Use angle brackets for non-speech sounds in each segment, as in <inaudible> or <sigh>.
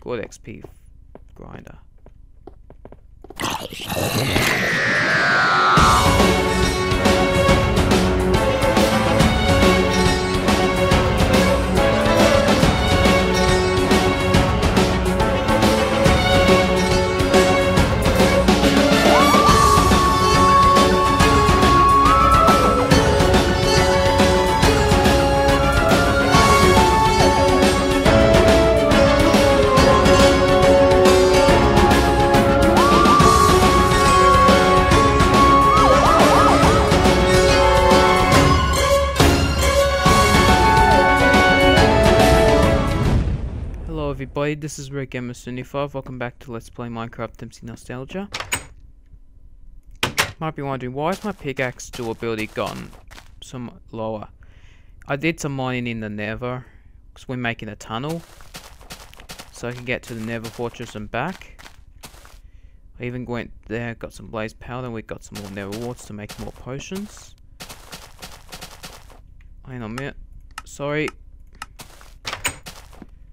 Good XP grinder. <laughs> everybody, this is Red Gamer75. Welcome back to Let's Play Minecraft MC Nostalgia. Might be wondering, why is my pickaxe durability gone some lower? I did some mining in the nether, because we're making a tunnel. So I can get to the nether fortress and back. I even went there, got some blaze powder, we got some more nether warts to make more potions. Hang on a minute. Sorry,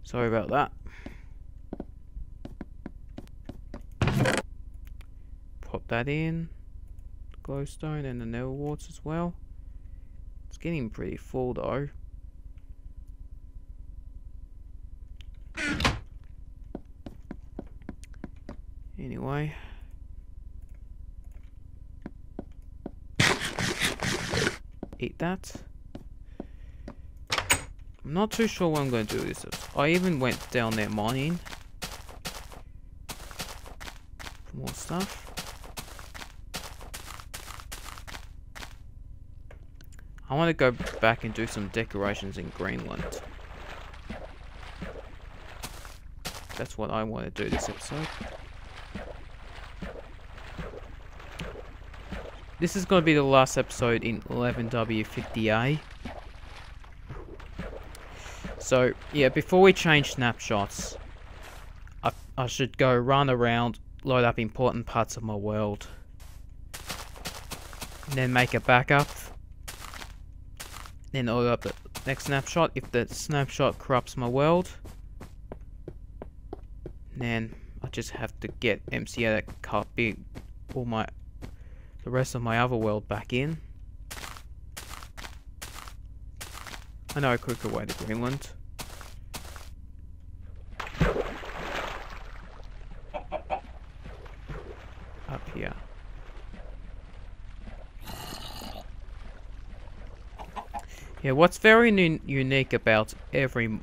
Sorry about that. Pop that in. Glowstone and the nether warts as well. It's getting pretty full though. Anyway. Eat that. I'm not too sure what I'm going to do with this. I even went down there mining. For more stuff. I want to go back and do some decorations in Greenland. That's what I want to do this episode. This is going to be the last episode in 11W50A. So, yeah, before we change snapshots, I, I should go run around, load up important parts of my world, and then make a backup, then load up the next snapshot. If the snapshot corrupts my world, then I just have to get MC to copy all my, the rest of my other world back in. I know a quicker way to Greenland. Up here. Yeah, what's very unique about every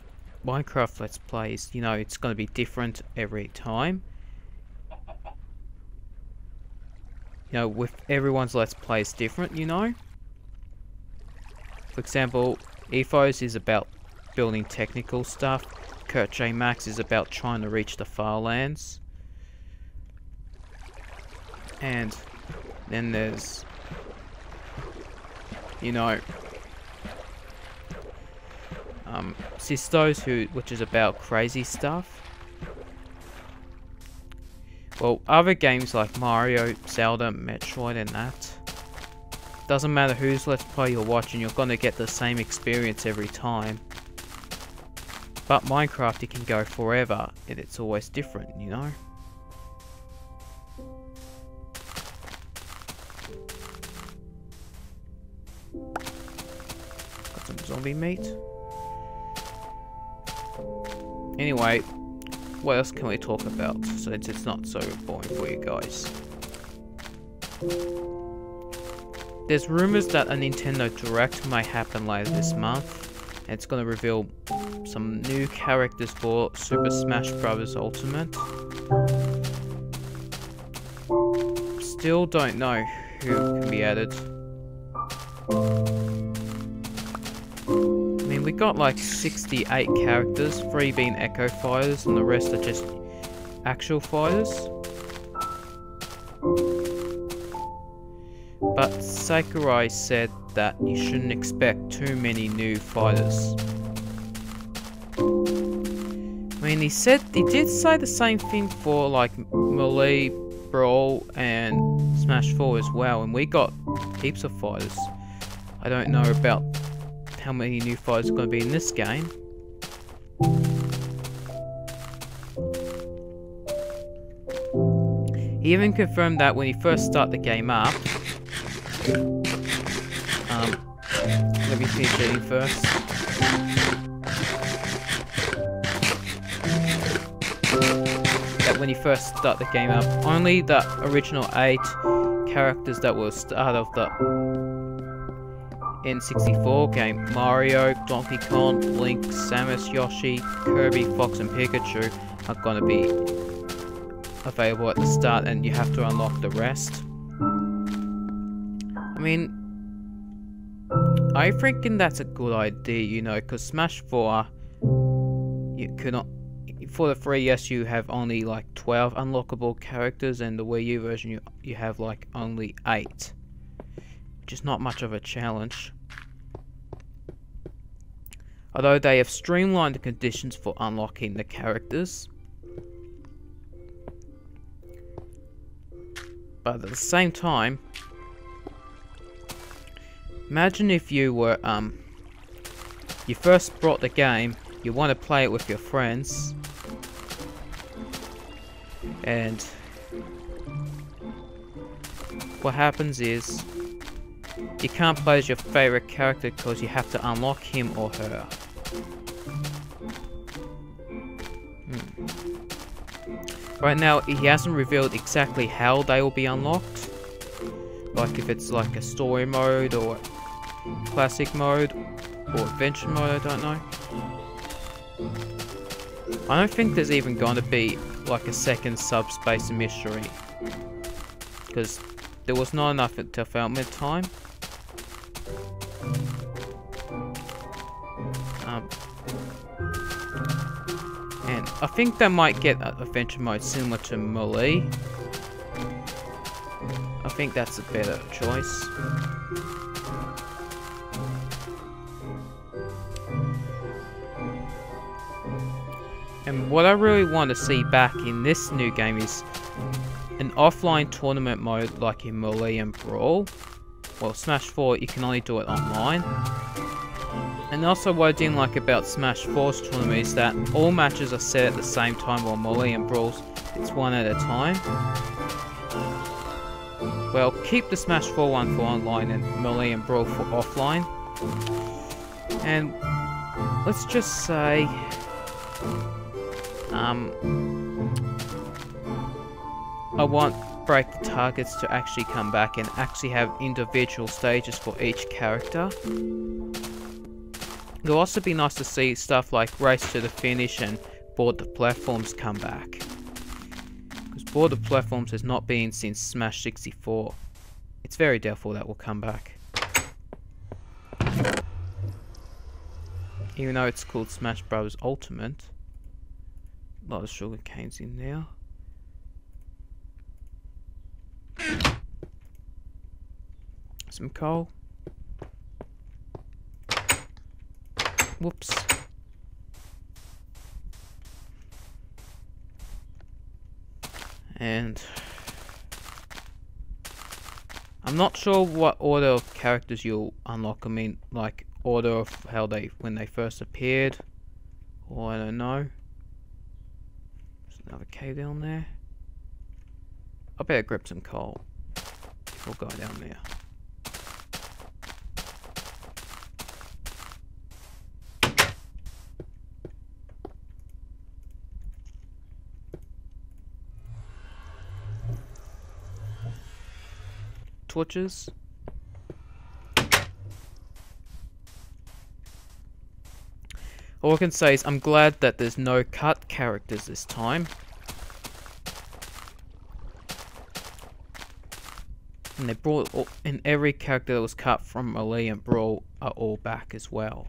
Minecraft Let's Play is, you know, it's going to be different every time. You know, with everyone's Let's Play is different, you know. For example, Etho's is about building technical stuff. Kurt J. Mac is about trying to reach the far lands. And then there's, you know, um, Sistos, who, which is about crazy stuff. Well, other games like Mario, Zelda, Metroid and that. Doesn't matter whose Let's Play you're watching, you're gonna get the same experience every time. But Minecraft, it can go forever, and it's always different, you know? Got some zombie meat. Anyway, what else can we talk about since it's not so boring for you guys? There's rumors that a Nintendo Direct might happen later this month. And it's going to reveal some new characters for Super Smash Bros. Ultimate. Still don't know who can be added. Mean, we got like 68 characters, 3 being Echo Fighters, and the rest are just actual fighters. But Sakurai said that you shouldn't expect too many new fighters. I mean, he said he did say the same thing for like Melee, Brawl, and Smash 4 as well, and we got heaps of fighters. I don't know about how many new fighters are going to be in this game. He even confirmed that when he first started the game up. Um, let me finish eating first. That when you first start the game up, only the original eight characters that were start of the N64 game Mario, Donkey Kong, Link, Samus, Yoshi, Kirby, Fox and Pikachu are gonna be available at the start and you have to unlock the rest. I mean, I reckon that's a good idea, you know, because Smash 4, you cannot, for the 3DS you have only like 12 unlockable characters and the Wii U version you, you have like only 8. Which is not much of a challenge. Although they have streamlined the conditions for unlocking the characters, But at the same time, imagine if you were, um, you first brought the game, you want to play it with your friends, and what happens is, you can't play as your favorite character because you have to unlock him or her. Hmm. Right now, he hasn't revealed exactly how they will be unlocked. Like if it's like a story mode or classic mode or adventure mode, I don't know. I don't think there's even going to be like a second Subspace Emissary. Because there was not enough at development time. I think they might get adventure mode similar to Melee. I think that's a better choice. And what I really want to see back in this new game is an offline tournament mode like in Melee and Brawl. Well, Smash 4, you can only do it online. And also what I didn't like about Smash 4's tournament is that all matches are set at the same time while Melee and Brawls, it's one at a time. Well, keep the Smash 4 one for online and Melee and Brawl for offline. And let's just say... Um, I want Break the Targets to actually come back and actually have individual stages for each character. It'll also be nice to see stuff like Race to the Finish and Board the Platforms come back. Because Board the Platforms has not been since Smash 64. It's very doubtful that will come back. Even though it's called Smash Bros. Ultimate. A lot of sugar canes in there. Some coal. Whoops. And I'm not sure what order of characters you'll unlock. I mean, like order of how they when they first appeared, or I don't know. There's another K down there. I better grab some coal going down there. Torches. All I can say is I'm glad that there's no cut characters this time. And they brought, all, and every character that was cut from Melee and Brawl are all back as well.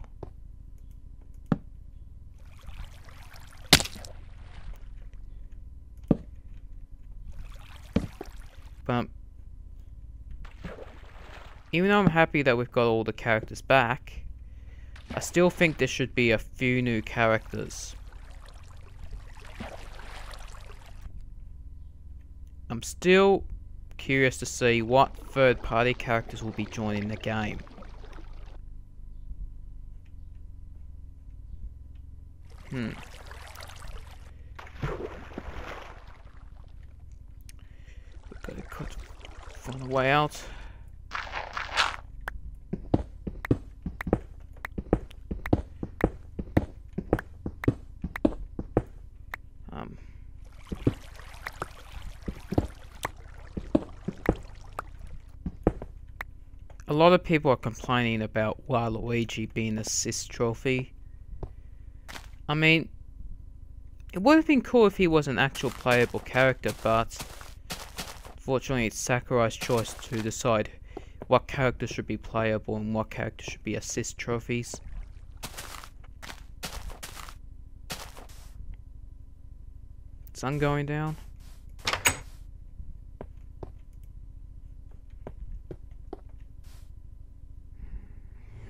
But even though I'm happy that we've got all the characters back, I still think there should be a few new characters. I'm still curious to see what third-party characters will be joining the game. Hmm. We've got to find the way out. Lot of people are complaining about Waluigi being assist trophy. I mean, it would have been cool if he was an actual playable character, but fortunately it's Sakurai's choice to decide what characters should be playable and what characters should be assist trophies. Sun going down.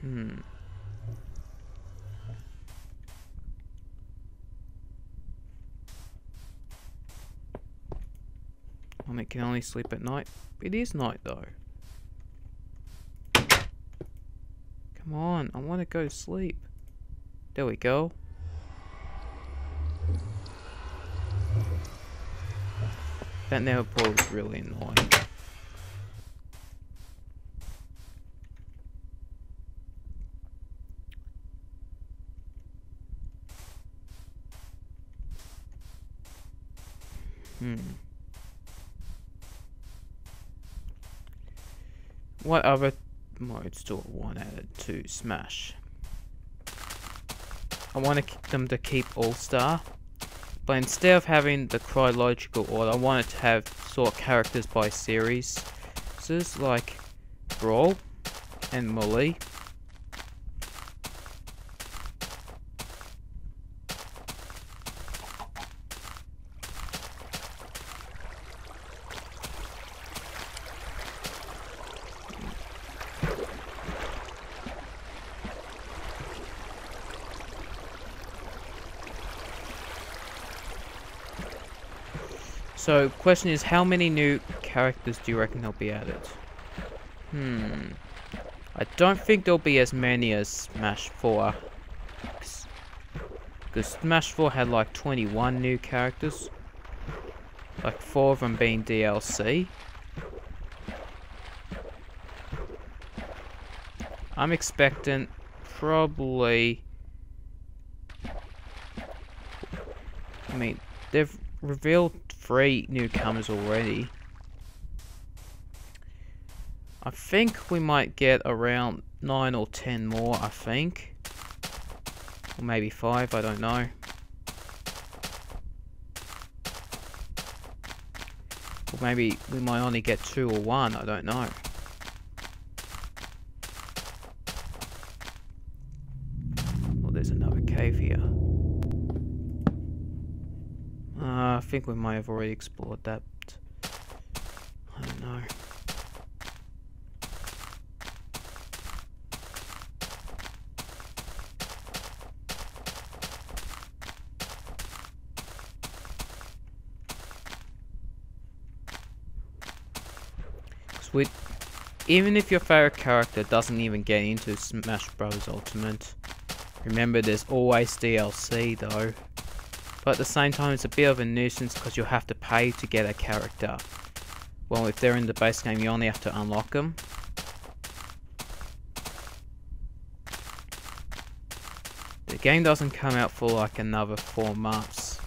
Hmm. And it can only sleep at night. It is night though. Come on, I want to go to sleep. There we go. That never was really annoying. Hmm. What other modes do I want added to Smash? I want them to keep All-Star, but instead of having the chronological order, I wanted to have sort characters by series. So this is like Brawl and Melee. So, question is, how many new characters do you reckon there'll be added? Hmm. I don't think there'll be as many as Smash 4. Because Smash 4 had like 21 new characters. Like 4 of them being DLC. I'm expecting probably... I mean, they've revealed three newcomers already. I think we might get around 9 or 10 more, I think. Or maybe 5, I don't know. Or maybe we might only get 2 or 1, I don't know. Well, there's another cave here. Uh, I think we might have already explored that. I don't know. even if your favorite character doesn't even get into Smash Bros Ultimate, remember there's always DLC though. But at the same time, it's a bit of a nuisance because you'll have to pay to get a character. Well, if they're in the base game, you only have to unlock them. The game doesn't come out for like another four months.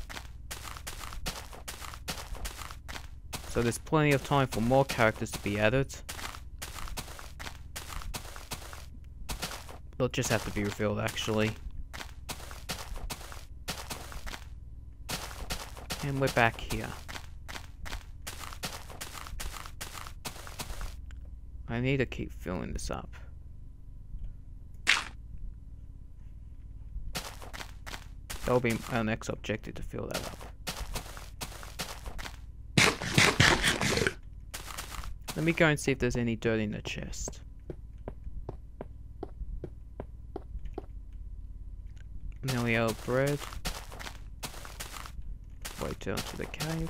So there's plenty of time for more characters to be added. They'll just have to be revealed actually. And we're back here. I need to keep filling this up. That'll be our next objective to fill that up. Let me go and see if there's any dirt in the chest. Now we of bread way down to the cave.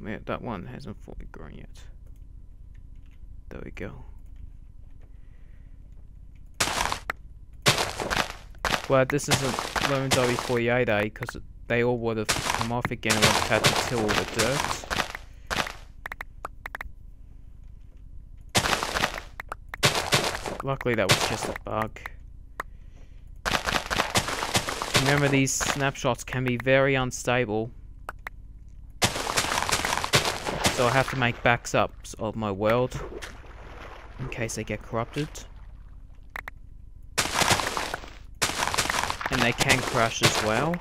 man, that one hasn't fully grown yet. There we go. Well, this isn't Lone W48A because they all would have come off again and had to till all the dirt. Luckily that was just a bug. Remember these snapshots can be very unstable. So I have to make backups of my world in case they get corrupted. And they can crash as well.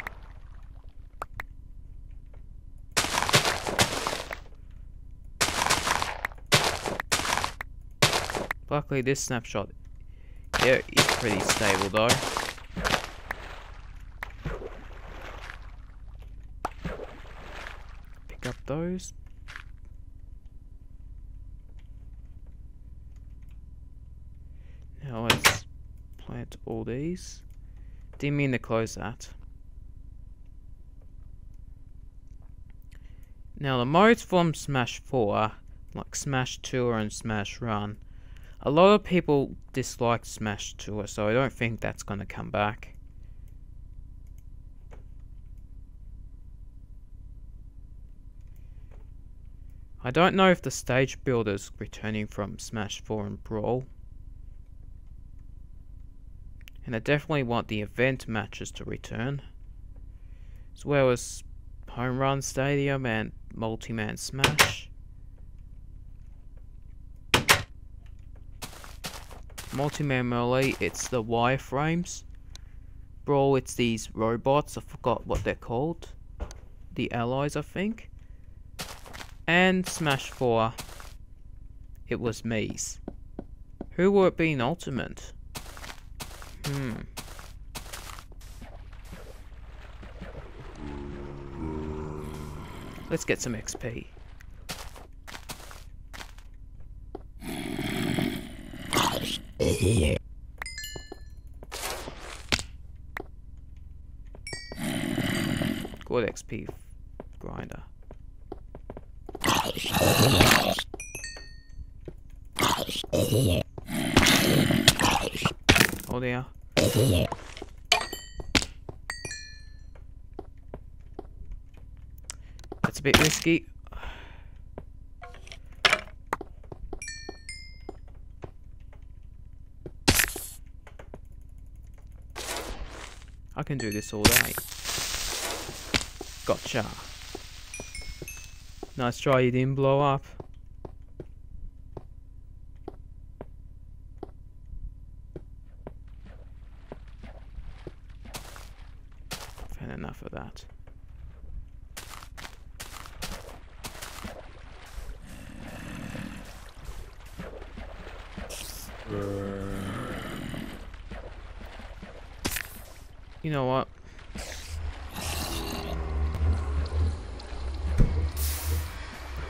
Luckily this snapshot yeah, is pretty stable though. Pick up those. Now let's plant all these. Didn't mean to close that. Now the modes from Smash 4, like Smash Tour and Smash Run, a lot of people dislike Smash Tour, so I don't think that's going to come back. I don't know if the stage builder's returning from Smash 4 and Brawl. And I definitely want the event matches to return. As well as Home Run Stadium and Multi-Man Smash. Multi-Man Melee, it's the wireframes. Brawl, it's these robots, I forgot what they're called. The Alloys, I think. And Smash 4, it was Mii's. Who will it be in Ultimate? Hmm. Let's get some XP. Good XP grinder. Oh dear. That's a bit risky. I can do this all day. Gotcha. Nice try, you didn't blow up. Had enough of that. You know what?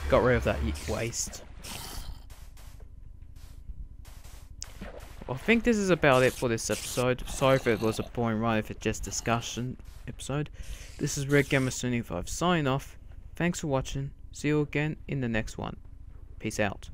Got rid of that waste. I think this is about it for this episode. Sorry if it was a boring ride, if it's just discussion episode. This is Red Gamer 75 signing off. Thanks for watching. See you again in the next one. Peace out.